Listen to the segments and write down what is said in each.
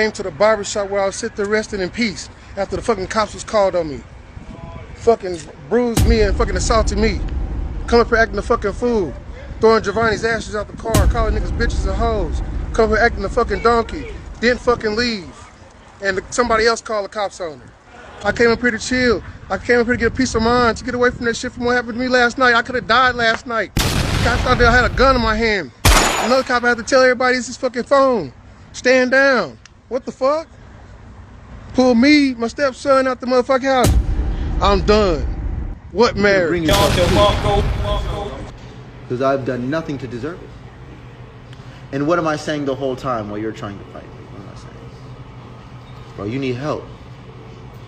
came to the barbershop where I was sitting resting in peace after the fucking cops was called on me. Fucking bruised me and fucking assaulted me. Coming up here acting a fucking fool. Throwing Giovanni's ashes out the car, calling niggas bitches and hoes. Come here acting a fucking donkey. Didn't fucking leave. And somebody else called the cops on her. I came up here to chill. I came up here to get a peace of mind, to get away from that shit from what happened to me last night. I could have died last night. I thought that I had a gun in my hand. Another cop had to tell everybody it's his fucking phone. Stand down. What the fuck? Pull me, my stepson, out the motherfucking house. I'm done. What marriage? Because I've done nothing to deserve it. And what am I saying the whole time while you're trying to fight me? What am I saying? Bro, you need help.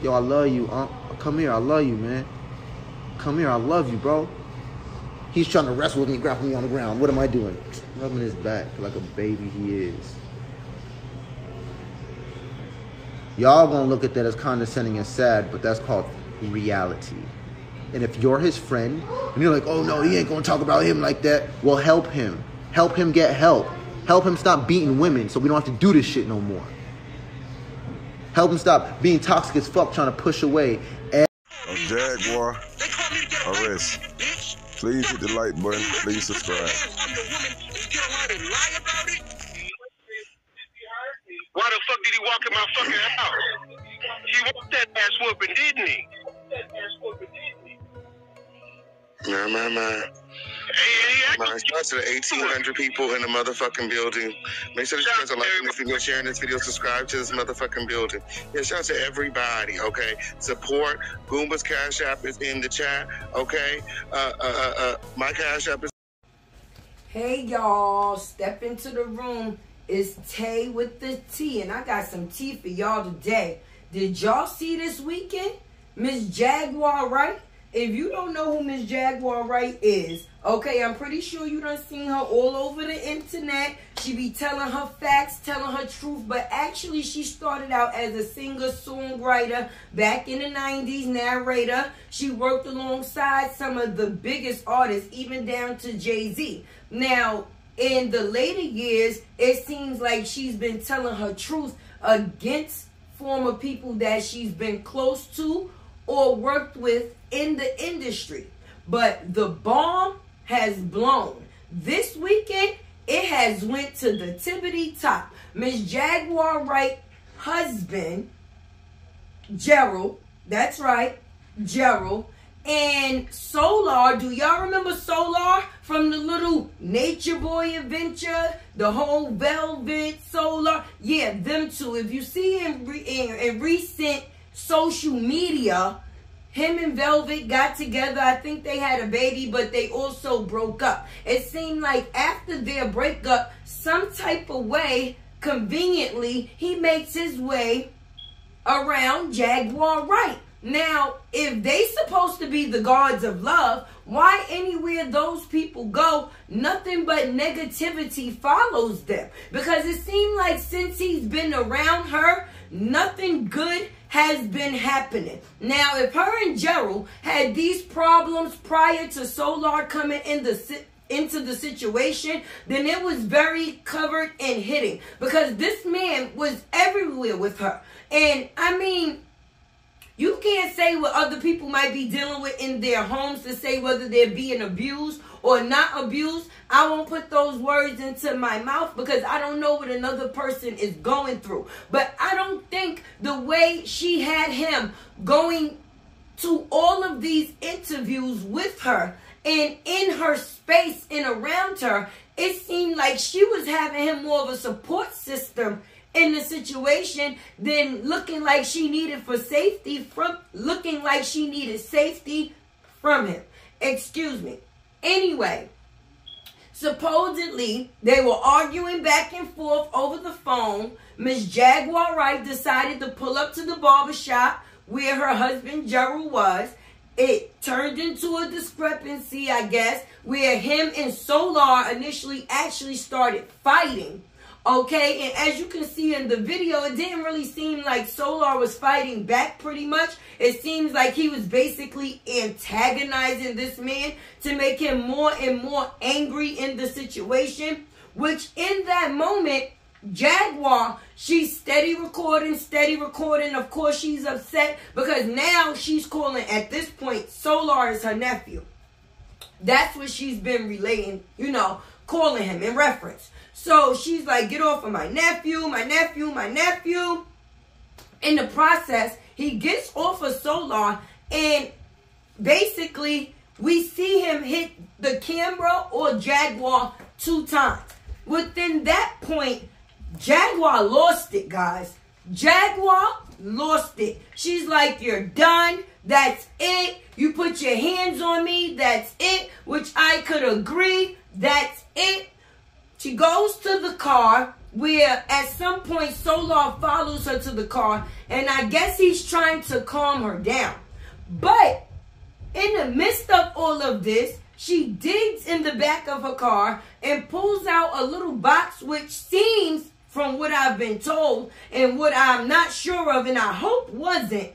Yo, I love you. Uh, come here, I love you, man. Come here, I love you, bro. He's trying to wrestle with me, grapple me on the ground. What am I doing? Rubbing his back like a baby he is. Y'all gonna look at that as condescending and sad, but that's called reality. And if you're his friend and you're like, oh no, he ain't gonna talk about him like that, well, help him. Help him get help. Help him stop beating women so we don't have to do this shit no more. Help him stop being toxic as fuck trying to push away. A Jaguar arrest. Please hit the like button. Please subscribe. Why the fuck did he walk in my fucking house? He walked that ass whooping, didn't he? Nah, my, my. Man, shout out to the 1,800 people in the motherfucking building. Make sure that you guys are liking this video, sharing this video, subscribe to this motherfucking building. Yeah, shout out to everybody, okay? Support. Goomba's Cash App is in the chat, okay? Uh, uh, uh, uh, my Cash App is. Hey, y'all. Step into the room. It's Tay with the T, and I got some tea for y'all today. Did y'all see this weekend? Miss Jaguar Wright? If you don't know who Miss Jaguar Wright is, okay, I'm pretty sure you done seen her all over the internet. She be telling her facts, telling her truth, but actually she started out as a singer-songwriter back in the 90s, narrator. She worked alongside some of the biggest artists, even down to Jay-Z. Now, in the later years, it seems like she's been telling her truth against former people that she's been close to or worked with in the industry. But the bomb has blown. This weekend, it has went to the tippity top. Miss Jaguar Wright husband, Gerald, that's right, Gerald, and Solar. Do y'all remember Solar from the little Nature Boy adventure? The whole Velvet Solar? Yeah, them two. If you see in, in, in recent social media, him and Velvet got together. I think they had a baby, but they also broke up. It seemed like after their breakup, some type of way, conveniently, he makes his way around Jaguar Wright. Now, if they supposed to be the gods of love, why anywhere those people go, nothing but negativity follows them? Because it seemed like since he's been around her, nothing good has been happening. Now, if her and Gerald had these problems prior to Solar coming in the into the situation, then it was very covered and hidden because this man was everywhere with her. And I mean, you can't say what other people might be dealing with in their homes to say whether they're being abused or not abused. I won't put those words into my mouth because I don't know what another person is going through. But I don't think the way she had him going to all of these interviews with her and in her space and around her, it seemed like she was having him more of a support system in the situation than looking like she needed for safety from looking like she needed safety from him. Excuse me. Anyway, supposedly they were arguing back and forth over the phone. Miss Jaguar Wright decided to pull up to the barbershop where her husband Gerald was. It turned into a discrepancy, I guess, where him and Solar initially actually started fighting. Okay, and as you can see in the video, it didn't really seem like Solar was fighting back pretty much. It seems like he was basically antagonizing this man to make him more and more angry in the situation, which in that moment, Jaguar, she's steady recording, steady recording. Of course, she's upset because now she's calling at this point Solar is her nephew. That's what she's been relating, you know, calling him in reference. So she's like, get off of my nephew, my nephew, my nephew. In the process, he gets off of Solar and basically we see him hit the camera or Jaguar two times. Within that point, Jaguar lost it, guys. Jaguar lost it. She's like, You're done. That's it. You put your hands on me. That's it. Which I could agree. That's it. She goes to the car where at some point Solar follows her to the car. And I guess he's trying to calm her down. But in the midst of all of this, she digs in the back of her car and pulls out a little box which seems from what I've been told and what I'm not sure of and I hope wasn't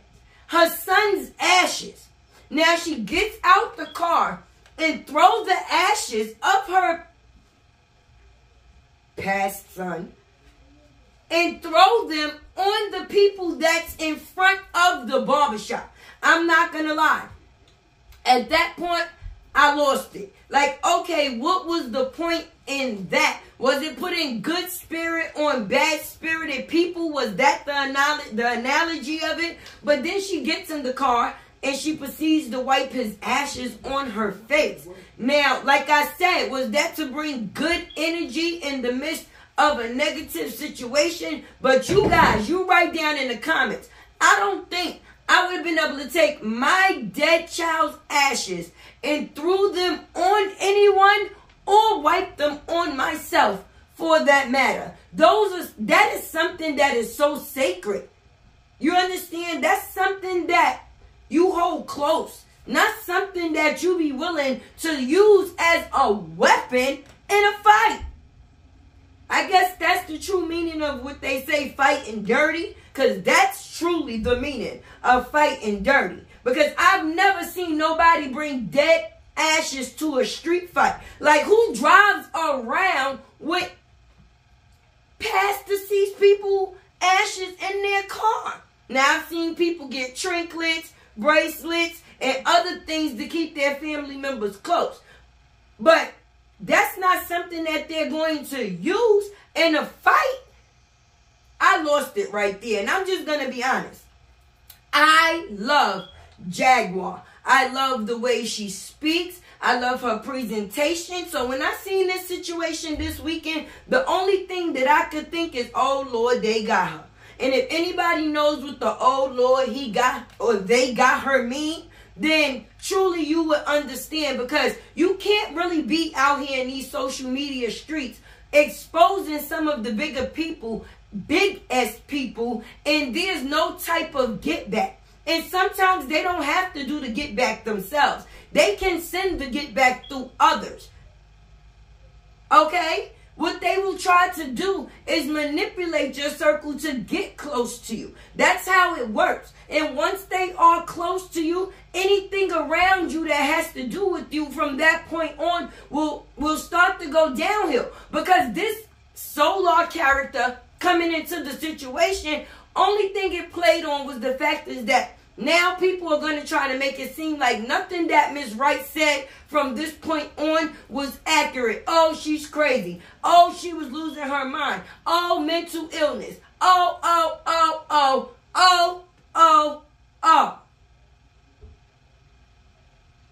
her son's ashes. Now she gets out the car and throws the ashes of her past son and throw them on the people that's in front of the barbershop. I'm not gonna lie. At that point, I lost it. Like, okay, what was the point in that? Was it putting good spirit on bad spirited people? Was that the, the analogy of it? But then she gets in the car and she proceeds to wipe his ashes on her face. Now, like I said, was that to bring good energy in the midst of a negative situation? But you guys, you write down in the comments. I don't think I would have been able to take my dead child's ashes and threw them on anyone or wipe them on myself for that matter. Those are that is something that is so sacred. You understand? That's something that you hold close. Not something that you be willing to use as a weapon in a fight. I guess that's the true meaning of what they say fighting dirty. Because that's truly the meaning of fighting dirty. Because I've never seen nobody bring dead ashes to a street fight. Like, who drives around with past deceased people ashes in their car? Now, I've seen people get trinkets, bracelets, and other things to keep their family members close. But that's not something that they're going to use in a fight. I lost it right there. And I'm just going to be honest. I love Jaguar. I love the way she speaks. I love her presentation. So when I seen this situation this weekend, the only thing that I could think is, oh Lord, they got her. And if anybody knows what the old Lord he got or they got her mean, then truly you would understand because you can't really be out here in these social media streets exposing some of the bigger people big S people, and there's no type of get back. And sometimes they don't have to do the get back themselves. They can send the get back through others. Okay? What they will try to do is manipulate your circle to get close to you. That's how it works. And once they are close to you, anything around you that has to do with you from that point on will will start to go downhill because this solar character coming into the situation. Only thing it played on was the fact is that now people are going to try to make it seem like nothing that Miss Wright said from this point on was accurate. Oh, she's crazy. Oh, she was losing her mind. Oh, mental illness. Oh, oh, oh, oh, oh, oh, oh.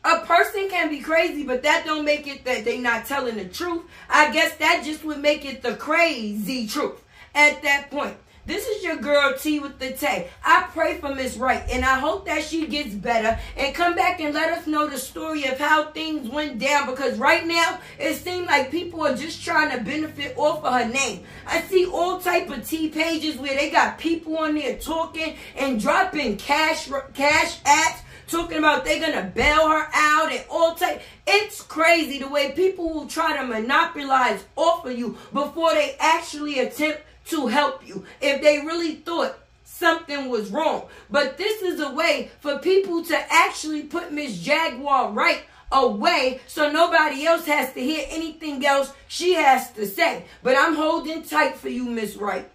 A person can be crazy, but that don't make it that they not telling the truth. I guess that just would make it the crazy truth at that point. This is your girl T with the Tay. I pray for Miss Wright and I hope that she gets better and come back and let us know the story of how things went down because right now it seems like people are just trying to benefit off of her name. I see all type of T pages where they got people on there talking and dropping cash cash apps talking about they're gonna bail her out and all type. It's crazy the way people will try to monopolize off of you before they actually attempt to help you if they really thought something was wrong. But this is a way for people to actually put Miss Jaguar Wright away so nobody else has to hear anything else she has to say. But I'm holding tight for you, Miss Wright.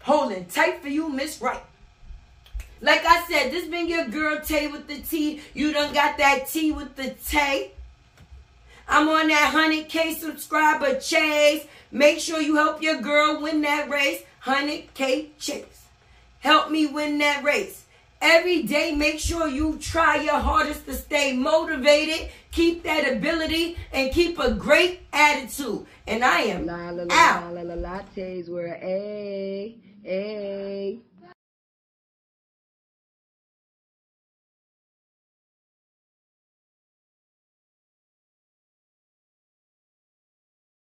Holding tight for you, Miss Wright. Like I said, this been your girl Tay with the T. You done got that T with the Tay. I'm on that 100K subscriber chase. Make sure you help your girl win that race. 100K chase. Help me win that race. Every day, make sure you try your hardest to stay motivated, keep that ability, and keep a great attitude. And I am La la la out. la la la lattes were a a